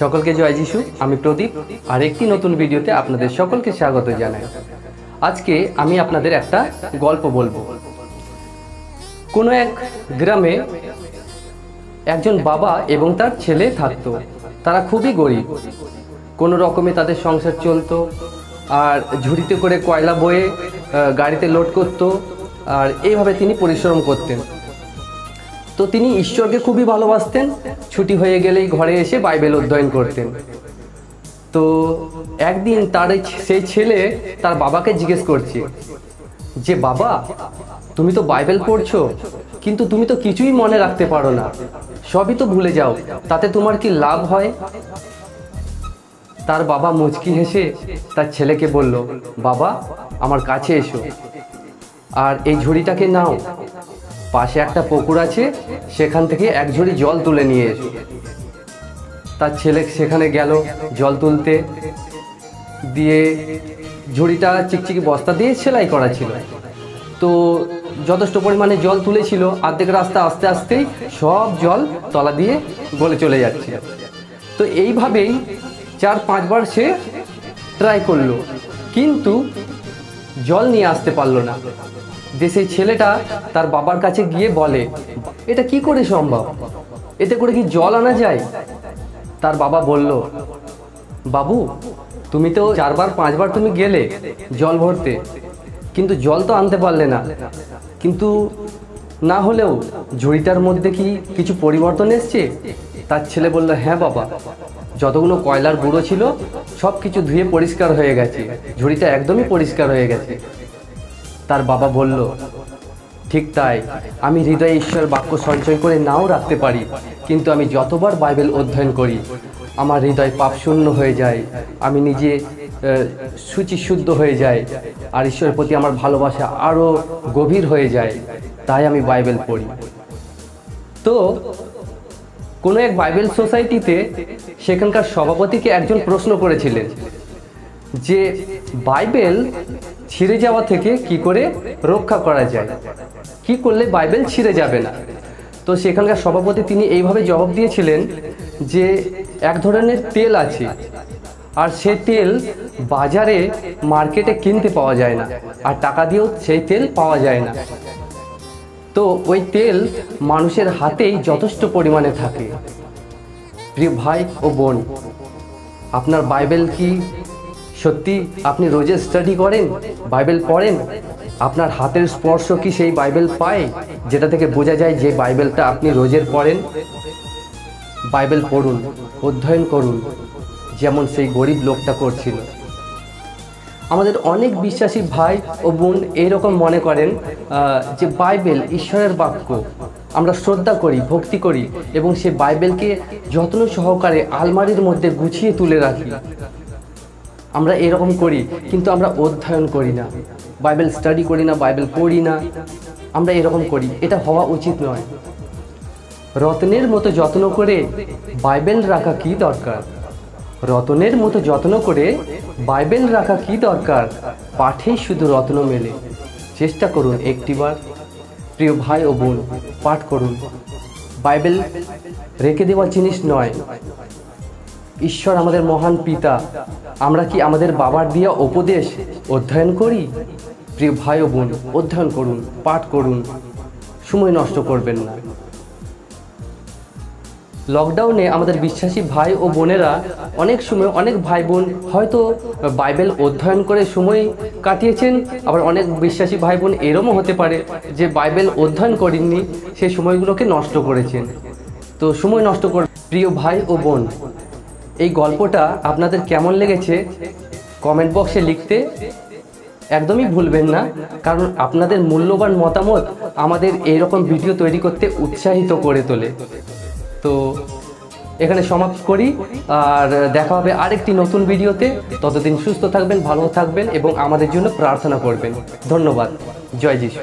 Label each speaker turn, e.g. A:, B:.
A: সকলকে জয় যিশু, আমি প্রদীপ, আর একটি নতুন ভিডিওতে আপনাদের সকলকে স্বাগত জানাই। আজকে আমি আপনাদের একটা গল্প বলব। কোনো এক গ্রামে একজন বাবা এবং তার ছেলে থাকতো। তারা খুবই গরিব। কোনো রকমে তাদের সংসার চলতো, আর ঝুড়িতে করে কয়লা বয়ে গাড়িতে লোড করতো, আর এইভাবে তিনি পরিশ্রম করতেন। তো তিনি ঈশ্বরকে খুবই ভালোবাসতেন। ছুটি হয়ে গেলেই ঘরে এসে বাইবেল অধ্যয়ন করতেন। তো একদিন তার সেই ছেলে তার বাবাকে জিজ্ঞেস করছে যে, বাবা, তুমি তো বাইবেল পড়ছো, কিন্তু তুমি তো কিছুই মনে রাখতে পারো না। সবই তো ভুলে যাও, তাতে তোমার কি লাভ হয়? তার বাবা মুচকি হেসে তার ছেলেকে বলল, বাবা, আমার কাছে এসো, আর এই ঝুড়িটাকে নাও পাশে একটা পুকুর আছে, সেখান থেকে এক ঝুড়ি জল তুলে নিয়ে এসো। তার ছেলে সেখানে গেল জল তুলতে। দিয়ে ঝুড়িটা চিকচিকি বস্তা দিয়ে সেলাই করা ছিল। তো যথেষ্ট পরিমাণে জল তুলেছিল। অর্ধেক রাস্তা আস্তে আস্তেই সব জল তলা দিয়ে গলে চলে যাচ্ছে। তো এইভাবেই চার পাঁচবার সে ট্রাই করল। কিন্তু জল নিয়ে আসতে পারল না। যে সেই ছেলেটা তার বাবার কাছে গিয়ে বলে, এটা কি করে সম্ভব? এতে করে কি জল আনা যায়? তার বাবা বলল, বাবু, তুমি তো চারবার, পাঁচবার তুমি গেলে জল ভরতে, কিন্তু জল তো আনতে পারলে না। কিন্তু না হলেও ঝুড়িটার মধ্যে কি কিছু পরিবর্তন এসছে? তার ছেলে বলল হ্যাঁ বাবা যতগুলো কয়লার গুঁড়ো ছিল সব কিছু ধুয়ে পরিষ্কার হয়ে গেছে। ঝুড়িটা একদমই পরিষ্কার হয়ে গেছে। তার বাবা বলল, ঠিক তাই, আমি হৃদয়ে ঈশ্বর বাক্য সঞ্চয় করে নাও রাখতে পারি, কিন্তু আমি যতবার বাইবেল অধ্যয়ন করি, আমার হৃদয় পাপশূন্য হয়ে যায়, আমি নিজে শুচি শুদ্ধ হয়ে যায়, আর ঈশ্বরের প্রতি আমার ভালোবাসা আরও গভীর হয়ে যায়, তাই আমি বাইবেল পড়ি। তো কোনো এক বাইবেল সোসাইটিতে সেখানকার সভাপতিকে একজন প্রশ্ন করেছিলেন যে বাইবেল ছিঁড়ে যাওয়া থেকে কি করে রক্ষা করা যায়? কি করলে বাইবেল ছিঁড়ে যাবে না? তো সেখানকার সভাপতি তিনি এইভাবে জবাব দিয়েছিলেন যে এক ধরনের তেল আছে, আর সে তেল বাজারে মার্কেটে কিনতে পাওয়া যায় না, আর টাকা দিয়েও সেই তেল পাওয়া যায় না। তো ওই তেল মানুষের হাতেই যথেষ্ট পরিমাণে থাকে। প্রিয় ভাই ও বোন, আপনার বাইবেল কি সত্যি আপনি রোজে স্টাডি করেন? বাইবেল পড়েন? আপনার হাতের স্পর্শ কি সেই বাইবেল পায়, যেটা থেকে বোঝা যায় যে বাইবেলটা আপনি রোজের পড়েন? বাইবেল পড়ুন, অধ্যয়ন করুন, যেমন সেই গরিব লোকটা করছিল। আমাদের অনেক বিশ্বাসী ভাই ও বোন এরকম মনে করেন যে বাইবেল ঈশ্বরের বাক্য। আমরা শ্রদ্ধা করি, ভক্তি করি এবং সে বাইবেলকে যত্ন সহকারে আলমারির মধ্যে গুছিয়ে তুলে রাখি। আমরা এরকম করি, কিন্তু আমরা অধ্যয়ন করি না। বাইবেল স্টাডি করি না, বাইবেল পড়ি না। আমরা এরকম করি, এটা হওয়া উচিত নয়। রত্নের মতো যত্ন করে বাইবেল রাখা কি দরকার? রতনের মতো যত্ন করে বাইবেল রাখা কি দরকার? পাঠেই শুধু রত্ন মেলে। চেষ্টা করুন একটিবার। প্রিয় ভাই ও বোন, পাঠ করুন। বাইবেল রেখে দেওয়া জিনিস নয়। ঈশ্বর আমাদের মহান পিতা। আমরা কি আমাদের বাবার দিয়া উপদেশ অধ্যয়ন করি? প্রিয় ভাই ও বোন, অধ্যয়ন করুন, পাঠ করুন। সময় নষ্ট করবেন না। লকডাউনে আমাদের বিশ্বাসী ভাই ও বোনেরা অনেক সময় অনেক ভাই বোন হয়তো বাইবেল অধ্যয়ন করে সময় কাটিয়েছেন, আবার অনেক বিশ্বাসী ভাই বোন এরমও হতে পারে যে বাইবেল অধ্যয়ন করেননি সেই সময়গুলোকে নষ্ট করেছেন। তো সময় নষ্ট কর, প্রিয় ভাই ও বোন, এই গল্পটা আপনাদের কেমন লেগেছে কমেন্ট বক্সে লিখতে একদমই ভুলবেন না, কারণ আপনাদের মূল্যবান মতামত আমাদের এইরকম ভিডিও তৈরি করতে উৎসাহিত করে তোলে। তো এখানে সমাপ্ত করি। আর দেখা হবে আরেকটি নতুন ভিডিওতে। ততদিন সুস্থ থাকবেন, ভালো থাকবেন এবং আমাদের জন্য প্রার্থনা করবেন। ধন্যবাদ। জয় যিশু।